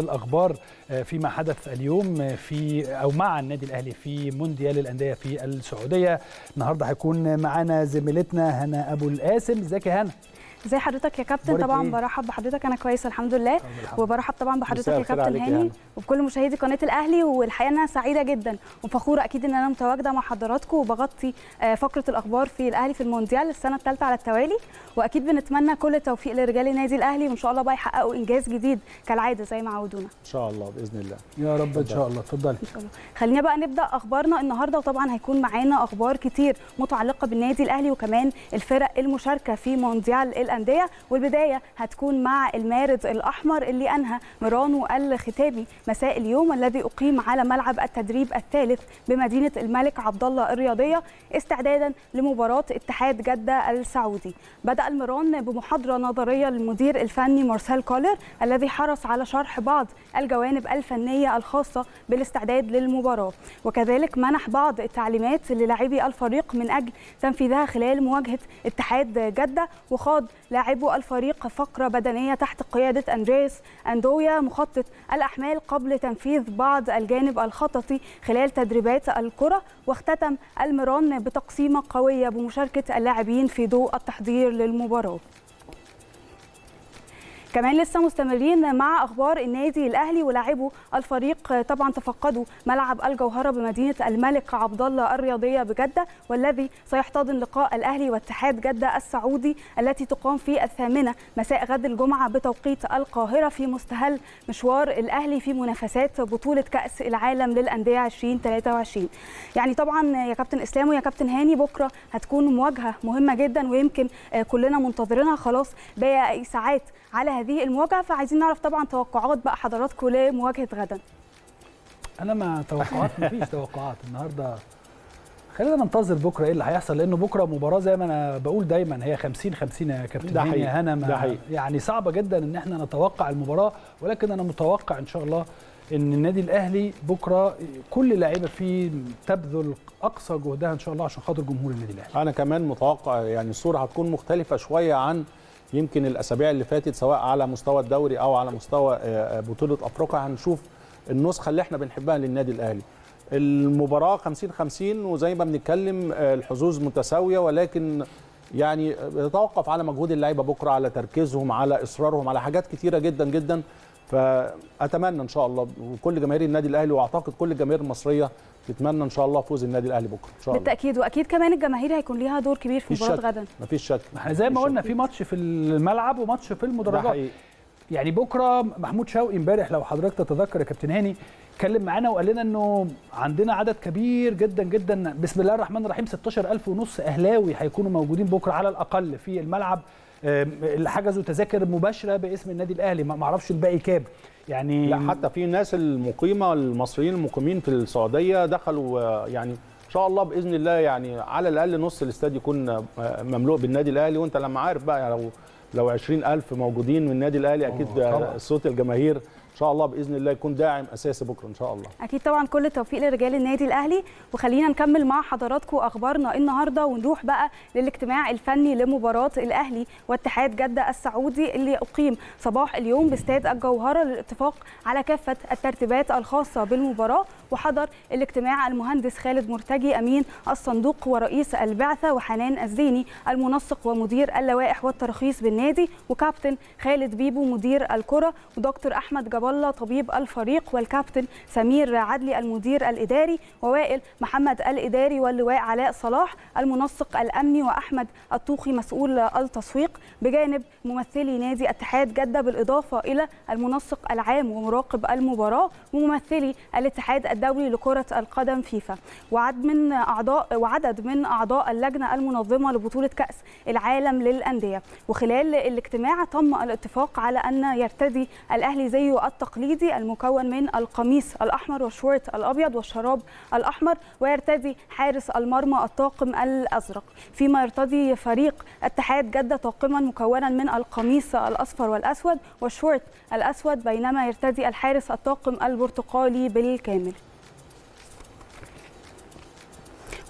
الأخبار فيما حدث اليوم في أو مع النادي الأهلي في مونديال الأندية في السعودية. النهارده هيكون معانا زميلتنا هنا أبو القاسم. إزيك يا هنا؟ ازي حضرتك يا كابتن طبعا إيه؟ برحب بحضرتك أنا كويسه الحمد لله. الحمد. وبرحب طبعا بحضرتك يا كابتن هاني هنا. وبكل مشاهدي قناة الأهلي والحقيقة أنا سعيدة جدا وفخورة أكيد إن أنا متواجدة مع حضراتكم وبغطي آه، فقرة الأخبار في الأهلي في المونديال السنة الثالثة على التوالي. وأكيد بنتمنى كل التوفيق لرجال النادي الأهلي وإن شاء الله بقى يحققوا إنجاز جديد كالعادة زي ما عودونا. إن شاء الله بإذن الله. يا رب إن شاء الله. اتفضلي. إن شاء الله. خلينا بقى نبدأ أخبارنا النهارده وطبعا هيكون معانا أخبار كتير متعلقة بالنادي الأهلي وكمان الفرق المشاركة في مونديال الأندية والبداية هتكون مع المارد الأحمر اللي أنهى ميرانو الختامي مساء اليوم الذي أقيم على ملعب التدريب الثالث بمدينة الملك عبد الله الرياضية استعدادا لمباراة اتحاد جدة السعودي. بدأ الميران بمحاضرة نظرية للمدير الفني مارسيل كولر الذي حرص على شرح بعض الجوانب الفنية الخاصة بالاستعداد للمباراة. وكذلك منح بعض التعليمات للاعبي الفريق من أجل تنفيذها خلال مواجهة اتحاد جدة وخاض لاعبو الفريق فقرة بدنية تحت قيادة أندريس أندويا مخطط الأحمال قبل تنفيذ بعض الجانب الخططي خلال تدريبات الكرة واختتم الميران بتقسيمة قوية بمشاركة اللاعبين في ضوء التحضير للمباراة. كمان لسه مستمرين مع أخبار النادي الأهلي ولاعبو الفريق. طبعا تفقدوا ملعب الجوهرة بمدينة الملك عبد الله الرياضية بجدة والذي سيحتضن لقاء الأهلي واتحاد جدة السعودي التي تقام في الثامنة مساء غد الجمعة بتوقيت القاهرة في مستهل مشوار الأهلي في منافسات بطولة كأس العالم للأندية 2023 يعني طبعا يا كابتن إسلام ويا كابتن هاني بكرة هتكون مواجهة مهمة جدا ويمكن كلنا منتظرينها. خلاص باقي ساعات على هذه المواجهة فعايزين نعرف طبعا توقعات بقى حضراتكم لمواجهه غدا. أنا مع توقعات مفيش توقعات النهارده. خلينا ننتظر بكرة إيه اللي هيحصل لأنه بكرة مباراة زي ما أنا بقول دايما هي 50 50 يا كابتن ده هاني حقيقي، يا هنا ما-. يعني صعبة جدا إن إحنا نتوقع المباراة ولكن أنا متوقع إن شاء الله إن النادي الأهلي بكرة كل لاعيبه فيه تبذل أقصى جهدها إن شاء الله عشان خاطر جمهور النادي الأهلي. أنا كمان متوقع يعني الصورة هتكون مختلفة شوية عن يمكن الأسابيع اللي فاتت سواء على مستوى الدوري أو على مستوى آه، بطولة أفريقيا هنشوف النسخة اللي إحنا بنحبها للنادي الأهلي. المباراة 50 50 وزي ما بنتكلم آه، الحظوظ متساوية ولكن يعني بتتوقف على مجهود اللعيبة بكرة على تركيزهم على إصرارهم على حاجات كتيرة جدا جدا. فأتمنى إن شاء الله وكل جماهير النادي الأهلي وأعتقد كل الجماهير المصرية تتمنى إن شاء الله فوز النادي الأهلي بكرة إن شاء الله. بالتأكيد وأكيد كمان الجماهير هيكون ليها دور كبير في مباراة. غدا. مفيش شك. إحنا زي ما قلنا. في ماتش في الملعب وماتش في ده المدرجات حقيقي. يعني بكرة محمود شوقي امبارح لو حضرتك تتذكر يا كابتن هاني اتكلم معانا وقال لنا إنه عندنا عدد كبير جدا جدا بسم الله الرحمن الرحيم 16000 ونص أهلاوي هيكونوا موجودين بكرة على الأقل في الملعب. اللي حجزوا تذاكر مباشرة باسم النادي الأهلي. ما أعرفش الباقي كام. يعني لا حتى في ناس المقيمة المصريين المقيمين في السعودية دخلوا آه، يعني إن شاء الله بإذن الله يعني على الأقل نص الاستاد يكون آه، مملوء بالنادي الأهلي. وأنت لما عارف بقى يعني لو لو 20000 موجودين من النادي الأهلي أكيد آه،. صوت الجماهير شاء الله بإذن الله يكون داعم أساسي بكرة إن شاء الله. أكيد طبعا كل التوفيق لرجال النادي الأهلي. وخلينا نكمل مع حضراتكم اخبارنا النهارده ونروح بقى للاجتماع الفني لمباراة الأهلي واتحاد جدة السعودي اللي أقيم صباح اليوم باستاد الجوهرة للاتفاق على كافة الترتيبات الخاصة بالمباراة. وحضر الاجتماع المهندس خالد مرتجي أمين الصندوق ورئيس البعثة وحنان الزيني المنسق ومدير اللوائح والترخيص بالنادي وكابتن خالد بيبو مدير الكرة ودكتور أحمد جاب الله طبيب الفريق والكابتن سمير عدلي المدير الإداري ووائل محمد الإداري واللواء علاء صلاح المنسق الأمني وأحمد الطوخي مسؤول التسويق بجانب ممثلي نادي اتحاد جدة بالإضافة إلى المنسق العام ومراقب المباراة وممثلي الاتحاد الدولي لكرة القدم فيفا. وعدد من اعضاء وعدد من أعضاء اللجنة المنظمة لبطولة كأس العالم للأندية. وخلال الاجتماع تم الاتفاق على أن يرتدي الأهلي زيه التقليدي المكون من القميص الأحمر والشورت الأبيض والشراب الأحمر ويرتدي حارس المرمى الطاقم الأزرق. فيما يرتدي فريق اتحاد جدة طاقما مكونا من القميص الأصفر والأسود والشورت الأسود بينما يرتدي الحارس الطاقم البرتقالي بالكامل.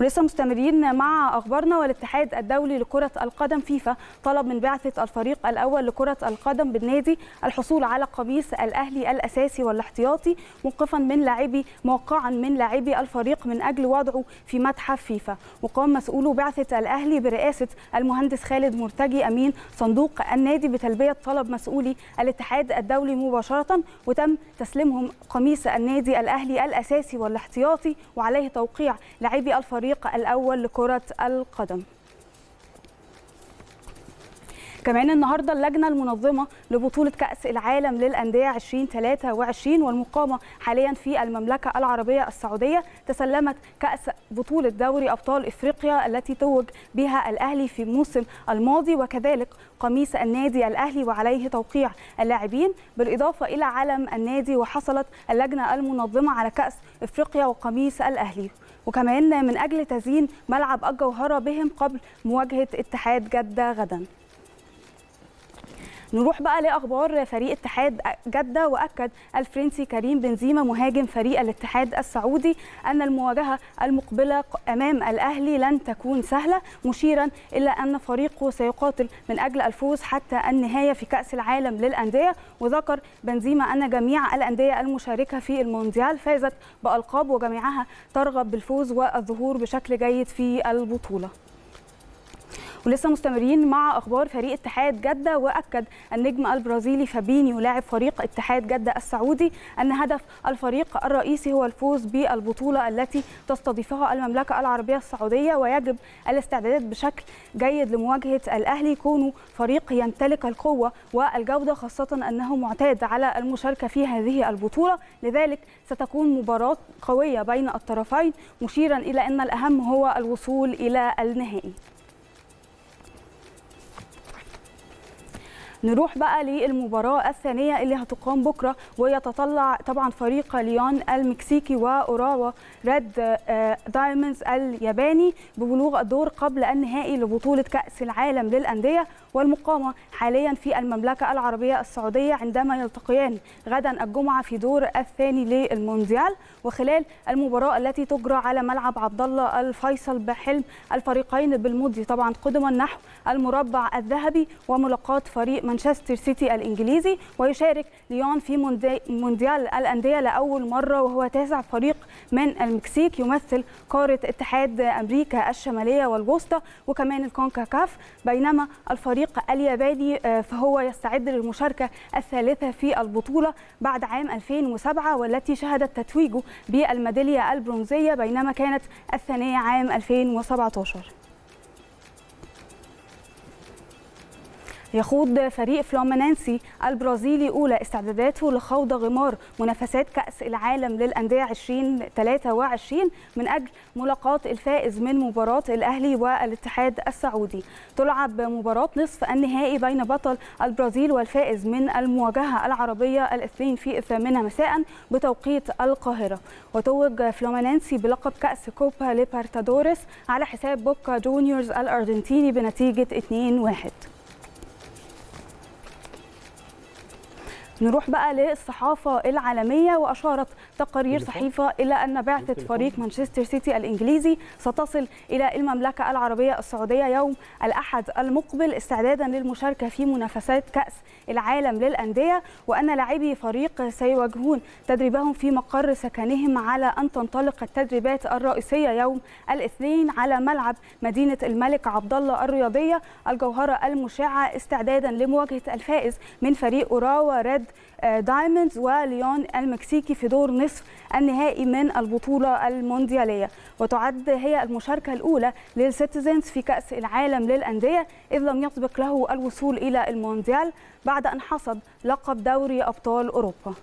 ولسه مستمرين مع أخبارنا والاتحاد الدولي لكرة القدم فيفا طلب من بعثة الفريق الأول لكرة القدم بالنادي الحصول على قميص الأهلي الأساسي والاحتياطي موقفا من لاعبي موقعا من لاعبي الفريق من أجل وضعه في متحف فيفا. وقام مسؤولو بعثة الأهلي برئاسة المهندس خالد مرتجي أمين صندوق النادي بتلبية طلب مسؤولي الاتحاد الدولي مباشرة وتم تسليمهم قميص النادي الأهلي الأساسي والاحتياطي وعليه توقيع لاعبي الفريق الأول لكرة القدم. كمان النهارده اللجنة المنظمة لبطولة كأس العالم للأندية 2023 والمقامة حاليا في المملكة العربية السعودية تسلمت كأس بطولة دوري أبطال إفريقيا التي توج بها الأهلي في الموسم الماضي وكذلك قميص النادي الأهلي وعليه توقيع اللاعبين. بالإضافة إلى علم النادي وحصلت اللجنة المنظمة على كأس إفريقيا وقميص الأهلي. وكمان من أجل تزيين ملعب الجوهرة بهم قبل مواجهة اتحاد جدة غدا. نروح بقى لأخبار فريق اتحاد جدة وأكد الفرنسي كريم بنزيما مهاجم فريق الاتحاد السعودي أن المواجهة المقبلة أمام الأهلي لن تكون سهلة مشيرا إلى أن فريقه سيقاتل من أجل الفوز حتى النهاية في كأس العالم للأندية. وذكر بنزيما أن جميع الأندية المشاركة في المونديال فازت بألقاب وجميعها ترغب بالفوز والظهور بشكل جيد في البطولة. ولسه مستمرين مع أخبار فريق اتحاد جدة وأكد النجم البرازيلي فابينيو لاعب فريق اتحاد جدة السعودي أن هدف الفريق الرئيسي هو الفوز بالبطولة التي تستضيفها المملكة العربية السعودية ويجب الاستعداد بشكل جيد لمواجهة الأهلي. كونه فريق يمتلك القوة والجودة خاصة أنه معتاد على المشاركة في هذه البطولة. لذلك ستكون مباراة قوية بين الطرفين مشيرا إلى أن الأهم هو الوصول إلى النهائي. نروح بقى للمباراة الثانية اللي هتقام بكرة ويتطلع طبعا فريق ليون المكسيكي وأوراوا ريد دايموندز الياباني ببلوغ الدور قبل النهائي لبطولة كأس العالم للأندية. والمقامة حاليا في المملكة العربية السعودية عندما يلتقيان غدا الجمعة في دور الثاني للمونديال وخلال المباراة التي تجرى على ملعب عبد الله الفيصل بحلم الفريقين بالمضي. طبعا قدما نحو المربع الذهبي وملاقاة فريق مانشستر سيتي الإنجليزي ويشارك ليون في مونديال الأندية لأول مرة وهو تاسع فريق من المكسيك يمثل قارة اتحاد أمريكا الشمالية والوسطى وكمان الكونكاكاف بينما الفريق الياباني فهو يستعد للمشاركة الثالثة في البطولة بعد عام 2007 والتي شهدت تتويجه بالميدالية البرونزية بينما كانت الثانية عام 2017 يخوض فريق فلومينانسي البرازيلي أولى استعداداته لخوض غمار منافسات كأس العالم للأندية 2023 من أجل ملاقاة الفائز من مباراة الأهلي والاتحاد السعودي. تلعب مباراه نصف النهائي بين بطل البرازيل والفائز من المواجهة العربية الاثنين في الثامنة مساء بتوقيت القاهرة. وتوج فلومينانسي بلقب كأس كوبا ليبرتادوريس على حساب بوكا جونيورز الأرجنتيني بنتيجة 2-1 نروح بقى للصحافة العالمية وأشارت تقارير صحيفة إلى أن بعثة فريق مانشستر سيتي الإنجليزي ستصل إلى المملكة العربية السعودية يوم الأحد المقبل استعدادا للمشاركة في منافسات كأس العالم للأندية وأن لاعبي فريق سيواجهون تدريبهم في مقر سكنهم على أن تنطلق التدريبات الرئيسية يوم الاثنين على ملعب مدينة الملك عبد الله الرياضية. الجوهرة المشعة استعدادا لمواجهة الفائز من فريق أوراوا ريد دايموندز وليون المكسيكي في دور نصف النهائي من البطولة المونديالية. وتعد هي المشاركة الأولى لل Citizens في كأس العالم للأندية إذ لم يسبق له الوصول إلى المونديال بعد أن حصد لقب دوري أبطال أوروبا.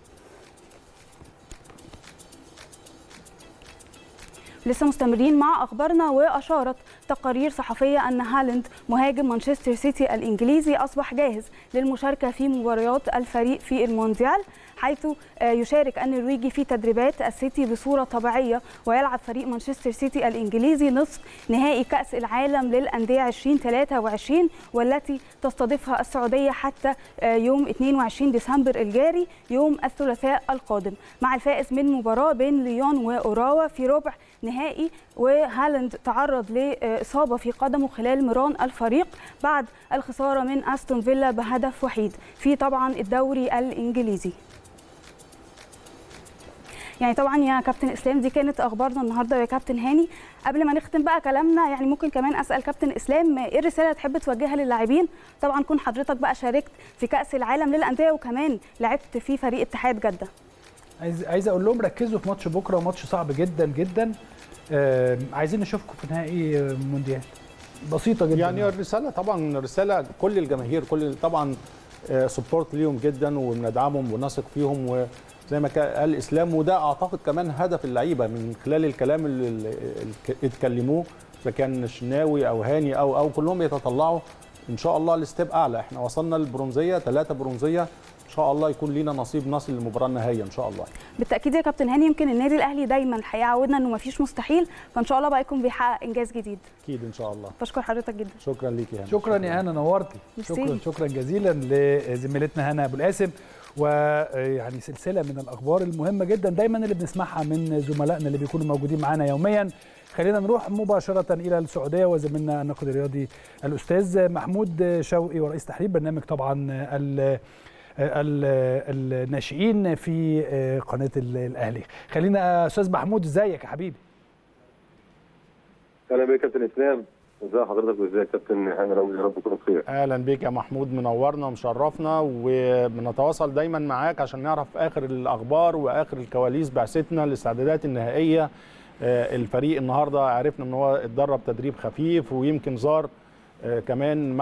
لسه مستمرين مع أخبارنا وأشارت تقارير صحفية أن هالاند مهاجم مانشستر سيتي الإنجليزي أصبح جاهز للمشاركة في مباريات الفريق في المونديال. حيث آه، يشارك النرويجي في تدريبات السيتي بصورة طبيعية ويلعب فريق مانشستر سيتي الإنجليزي نصف نهائي كأس العالم للأندية 2023 والتي تستضيفها السعودية حتى آه، يوم 22 ديسمبر الجاري يوم الثلاثاء القادم. مع الفائز من مباراة بين ليون وأوراوا في ربع نهائي وهالاند تعرض لإصابة في قدمه خلال مران الفريق بعد الخسارة من أستون فيلا بهدف وحيد. في طبعا الدوري الإنجليزي. يعني طبعا يا كابتن إسلام دي كانت أخبارنا النهارده يا كابتن هاني. قبل ما نختم بقى كلامنا يعني ممكن كمان أسأل كابتن إسلام إيه الرسالة اللي تحب توجهها للاعبين؟ طبعا كون حضرتك بقى شاركت في كأس العالم للأندية وكمان لعبت في فريق اتحاد جدة. عايز عايز أقول لهم ركزوا في ماتش بكرة وماتش صعب جدا جدا. آه عايزين نشوفكم في نهائي آه، مونديال. بسيطة جدا. يعني الرسالة طبعا رسالة كل الجماهير كل طبعا support ليهم جدا وبندعمهم ونثق فيهم وزي ما قال اسلام وده أعتقد كمان هدف اللعيبة من خلال الكلام اللي اتكلموه إذا كان الشناوي أو هاني أو أو كلهم يتطلعوا إن شاء الله ل step أعلى. إحنا وصلنا للبرونزيه ثلاثة برونزية إن شاء الله يكون لينا نصيب نصل للمباراة النهائية إن شاء الله. بالتأكيد يا كابتن هاني يمكن النادي الأهلي دايما الحقيقة عودنا إنه مفيش مستحيل فإن شاء الله بقى يكون بيحقق إنجاز جديد. أكيد إن شاء الله. بشكر حضرتك جدا. شكرا ليك يا هاني. شكرا يا هنا نورتي. شكرا شكرا جزيلا لزميلتنا هنا أبو القاسم. ويعني سلسلة من الأخبار المهمة جدا دايما اللي بنسمعها من زملائنا اللي بيكونوا موجودين معانا يوميا. خلينا نروح مباشرة إلى السعودية. وزميلنا الناقد الرياضي الأستاذ محمود شوقي ورئيس تحرير برنامج طبعا ال ال- الناشئين في قناة الأهلي. خلينا أستاذ محمود إزيك يا حبيبي؟ أهلا بيك يا كابتن إسلام. ازي حضرتك وازي يا كابتن هاني رمزي؟ يا رب تكونوا بخير. أهلا بيك يا محمود منورنا ومشرفنا وبنتواصل دايما معاك عشان نعرف آخر الأخبار وآخر الكواليس بعثتنا للاستعدادات النهائية. آه، الفريق النهارده عرفنا إن هو اتدرب تدريب خفيف ويمكن زار آه، كمان